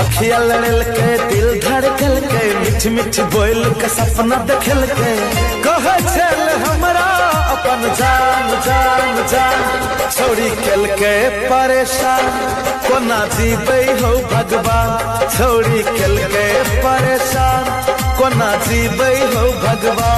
अखिया लड़ल के दिल धड़कल के मिठ मिठ बोल के सपना देखल के कह चल हमरा, अपन जान जान जान। छोड़ी कल के परेशान। कोना जीबै हो भगवान? छोड़ी कल के परेशान। कोना जीबै हो भगवान?